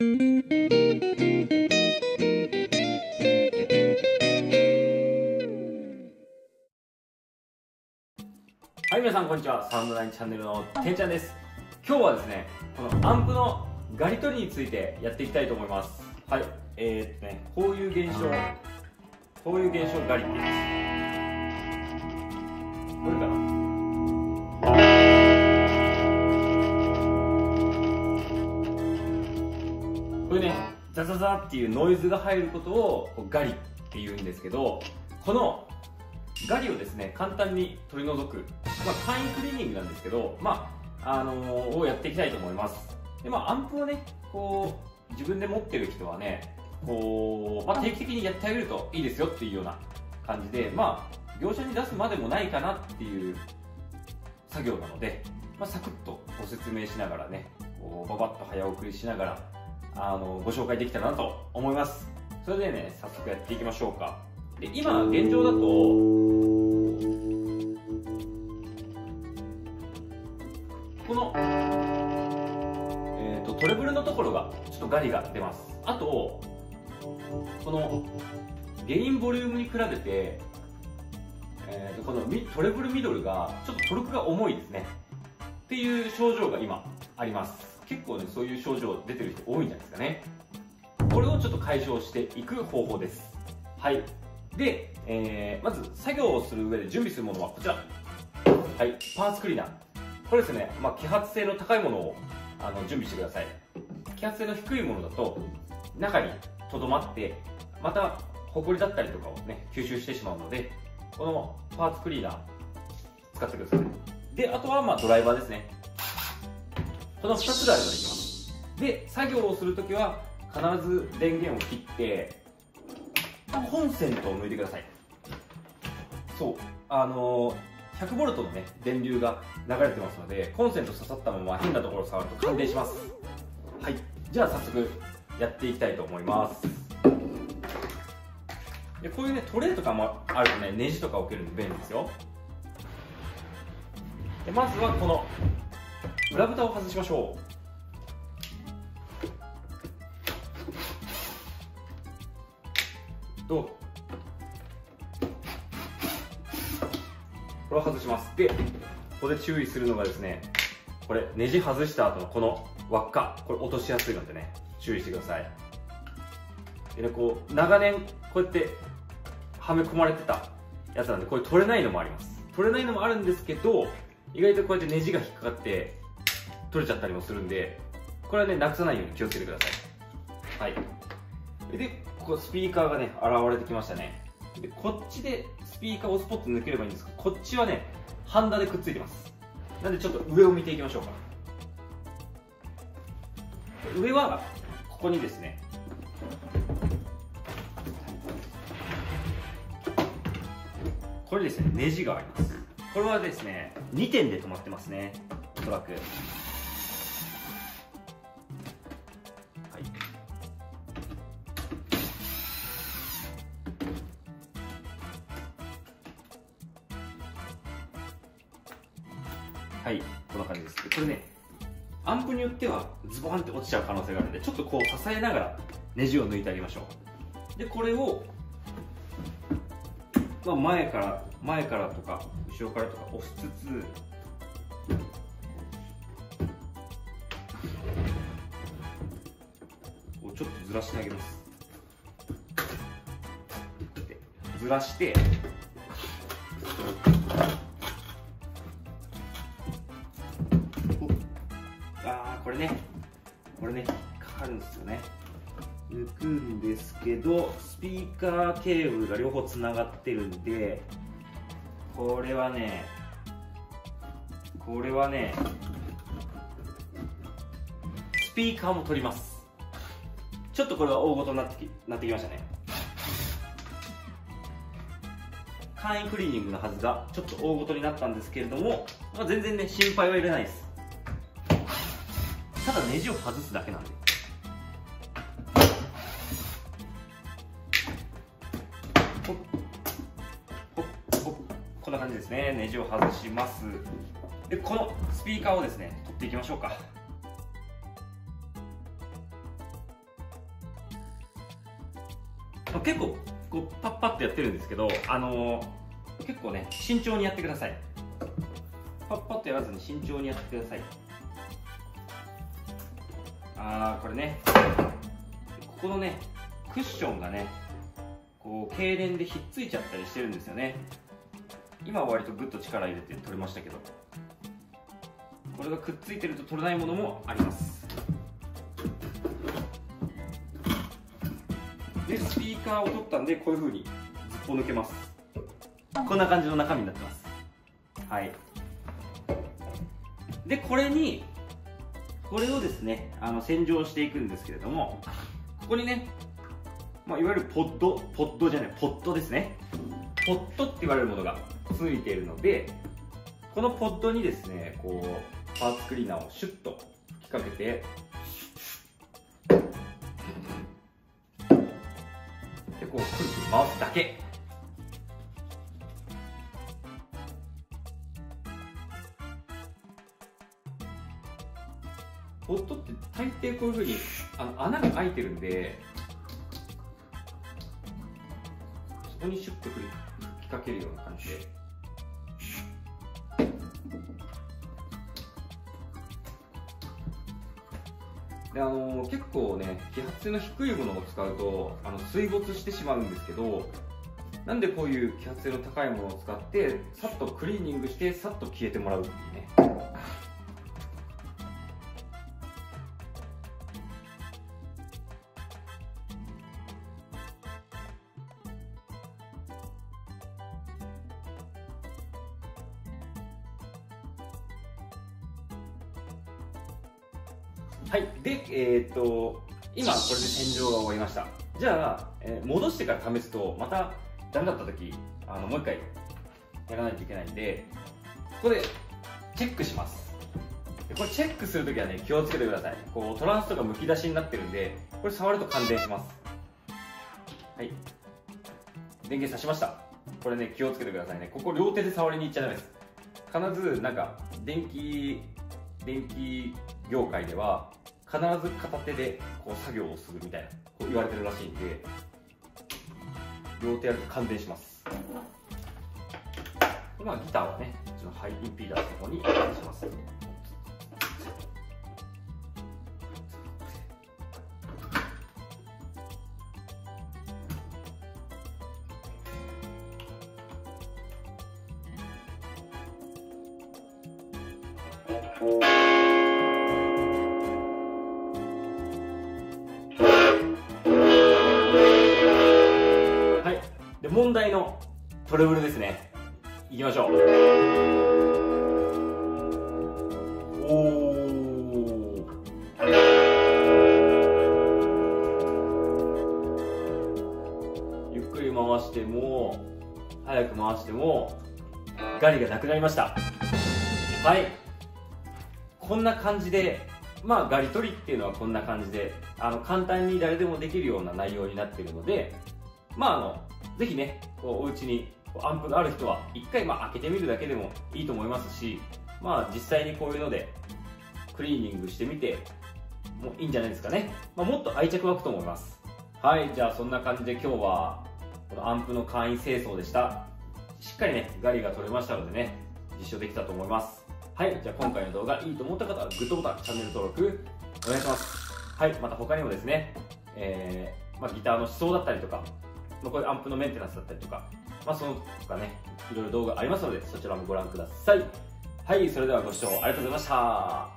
はい皆さんこんにちは。サウンドナインチャンネルのてんちゃんです。今日はですねこのアンプのガリ取りについてやっていきたいと思います。はい。えー、っとねこういう現象こういう現象をガリって言います。これかな？ザザザっていうノイズが入ることをこガリっていうんですけどこのガリをですね簡単に取り除く、まあ、簡易クリーニングなんですけど、まああのー、をやっていきたいと思います。で、まあ、アンプをねこう自分で持ってる人はねこう、まあ、定期的にやってあげるといいですよっていうような感じで、まあ、業者に出すまでもないかなっていう作業なので、まあ、サクッとご説明しながらねこうババッと早送りしながらあのご紹介できたらなと思います。それでね早速やっていきましょうか。で今現状だとこの、えーと、トレブルのところがちょっとガリが出ます。あとこのゲインボリュームに比べて、えーと、このトレブルミドルがちょっとトルクが重いですねっていう症状が今あります。結構ねそういう症状出てる人多いんじゃないですかね。これをちょっと解消していく方法です。はい。で、えー、まず作業をする上で準備するものはこちら。はい。パーツクリーナー。これですね、まあ、揮発性の高いものをあの準備してください。揮発性の低いものだと中にとどまってまたホコリだったりとかをね吸収してしまうのでこのパーツクリーナー使ってください。であとはまあドライバーですね。この2つがあればできます。で作業をするときは必ず電源を切ってコンセントを抜いてください。そう。あのー、100V のね電流が流れてますのでコンセント刺さったまま変なところを触ると感電します。はい。じゃあ早速やっていきたいと思います。でこういうねトレーとかもあるとねネジとか置けるんで便利ですよ。でまずはこの裏蓋を外しましょう。どう？これを外します。でここで注意するのがですねこれネジ外した後のこの輪っか。これ落としやすいのでね注意してください。でねこう長年こうやってはめ込まれてたやつなんでこれ取れないのもあります。取れないのもあるんですけど意外とこうやってネジが引っかかって取れちゃったりもするんでこれはねなくさないように気をつけてください。はい。でここスピーカーがね現れてきましたね。でこっちでスピーカーをスポット抜ければいいんですがこっちはねハンダでくっついてます。なんでちょっと上を見ていきましょうか。上はここにですね。これですねネジがあります。これはですね2点で止まってますね。おそらく。はい。こんな感じです。これねアンプによってはズボンって落ちちゃう可能性があるのでちょっとこう支えながらネジを抜いてあげましょう。でこれを、まあ、前から前からとか後ろからとか押しつつちょっとずらしてあげます。ずらしてああこれね。これねかかるんですよね。抜くんですけどスピーカーケーブルが両方つながってるんでこれはねこれはねスピーカーも取ります。ちょっとこれは大ごとになってきなってきましたね。簡易クリーニングのはずがちょっと大ごとになったんですけれども、まあ、全然ね心配はいらないです。ただネジを外すだけなんで。んな感じですね。ネジを外します。でこのスピーカーをですね取っていきましょうか。結構こうパッパッとやってるんですけどあのー、結構ね慎重にやってください。パッパッとやらずに慎重にやってください。あーこれねここのねクッションがねこう痙攣でひっついちゃったりしてるんですよね。今は割とグッと力入れて取れましたけどこれがくっついてると取れないものもあります。でスピーカーを取ったんでこういう風にずっぽ抜けます。こんな感じの中身になってます。はい。でこれにこれをですねあの洗浄していくんですけれどもここにね、まあ、いわゆるポッドポッドじゃないポッドですね。ポッドって言われるものがついているのでこのポッドにですねこうパーツクリーナーをシュッと吹きかけてでこうくるくる回すだけ。ポットって大抵こういうふうにあの穴が開いてるんでそこにシュッと吹きかけるような感じで。であの結構ね揮発性の低いものを使うとあの水没してしまうんですけどなんでこういう揮発性の高いものを使ってさっとクリーニングしてさっと消えてもらうっていうね。はい。でえー、っと今これで洗浄が終わりました。じゃあ、えー、戻してから試すとまたダメだった時あのもう一回やらないといけないんでここでチェックします。これチェックするときはね気をつけてください。こうトランスとかむき出しになってるんでこれ触ると感電します。はい。電源さしました。これね気をつけてくださいね。ここ両手で触りに行っちゃダメです。必ずなんか電気電気業界では必ず片手でこう作業をするみたいなこう言われてるらしいんで両手やると感電します。今ギターはねこっちのハイインピーダンスの方にします。はい題のトレブルですね。いきましょう。おおゆっくり回しても早く回してもガリがなくなりました。はい。こんな感じでまあガリ取りっていうのはこんな感じであの簡単に誰でもできるような内容になっているのでまああのぜひねこうお家にアンプがある人は一回まあ開けてみるだけでもいいと思いますしまあ実際にこういうのでクリーニングしてみてもいいんじゃないですかね、まあ、もっと愛着湧くと思います。はいじゃあそんな感じで今日はこのアンプの簡易清掃でした。しっかりねガリが取れましたのでね実証できたと思います。はいじゃあ今回の動画いいと思った方はグッドボタンチャンネル登録お願いします。はいまた他にもですね、えーまあ、ギターの思想だったりとかまあ、これアンプのメンテナンスだったりとか、まあ、その他ね、いろいろ動画ありますので、そちらもご覧ください。はい、それではご視聴ありがとうございました。